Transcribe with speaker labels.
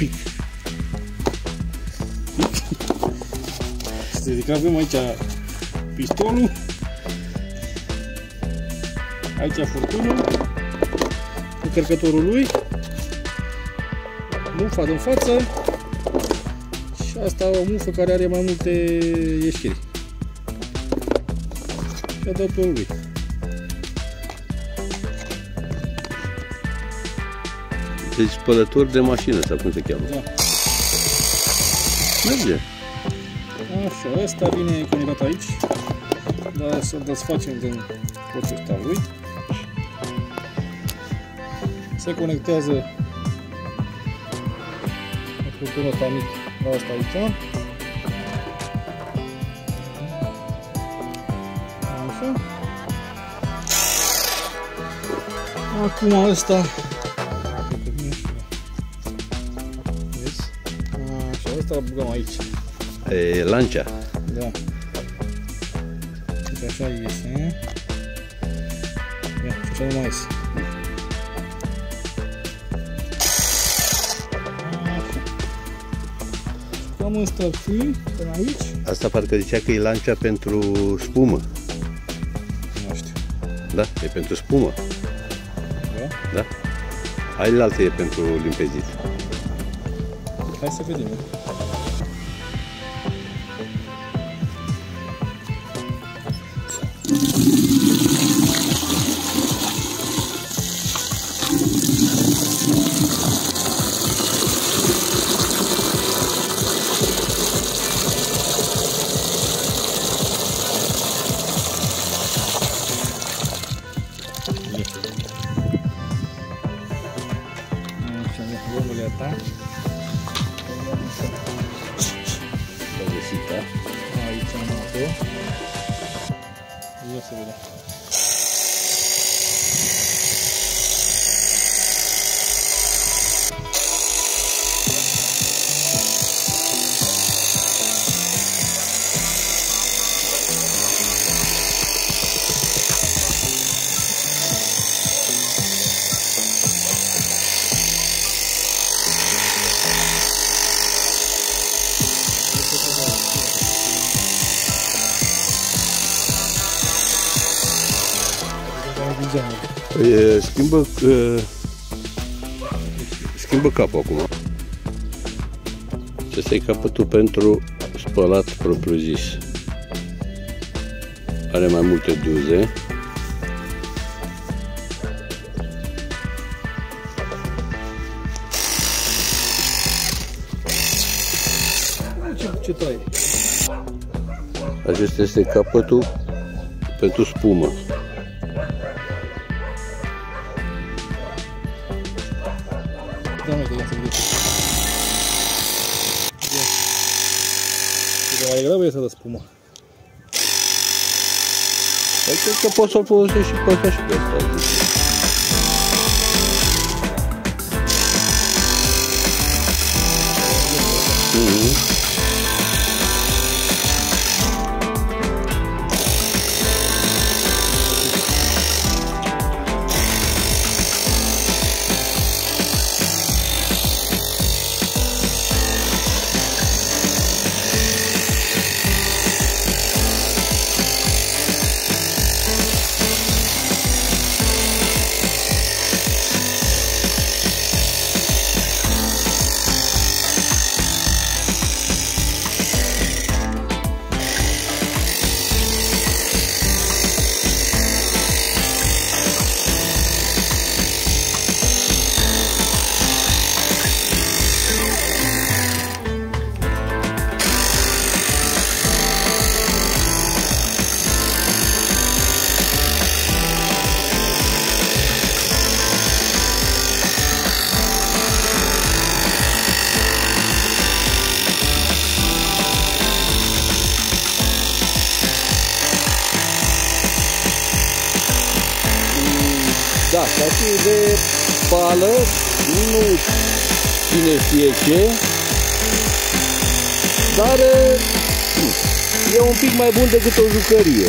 Speaker 1: pic. Să zic, avem aici pistolul, aici furtunul, încărcătorul lui, mufa din față și asta o mufă care are mai multe ieșiri. Și adaptorul lui.
Speaker 2: Deci spălător de mașină, sau cum se cheamă.
Speaker 1: Da.
Speaker 2: Merge.
Speaker 1: Așa, ăsta vine conectat aici, dar să-l desfacem din coțul ăsta lui. Se conectează furtunul ăsta mic la asta aici. Așa. Acum ăsta Așa, ăsta îl băgăm aici.
Speaker 2: E lancea.
Speaker 1: Da. Uite așa iese. Ia, și așa nu mai iese. Așa. Cam ăsta ar fi până aici.
Speaker 2: Asta parcă zicea că e lancea pentru spumă.
Speaker 1: Nu știu.
Speaker 2: Da? E pentru spumă.
Speaker 1: Da?
Speaker 2: Da? Ailaltă e pentru limpezit.
Speaker 1: Hai să vedem. Așa, ia, omule 对
Speaker 2: 不对 da?
Speaker 1: Aici am apă. Ia să vedem.
Speaker 2: E, schimbă, e, schimbă capul acum. Și ăsta e capătul pentru spălat propriu zis. Are mai multe duze.
Speaker 1: Ce, ce tai?
Speaker 2: Acesta este capătul pentru spumă.
Speaker 1: Da, mă, că ia să vedem. Ia. E mai degrabă iese de spumă.
Speaker 2: Păi cred că poți să-l folosești și pe asta și pe asta. zic. Mhm. Da, satul de pală, nu cine știe ce, dar e un pic mai bun decât o jucărie.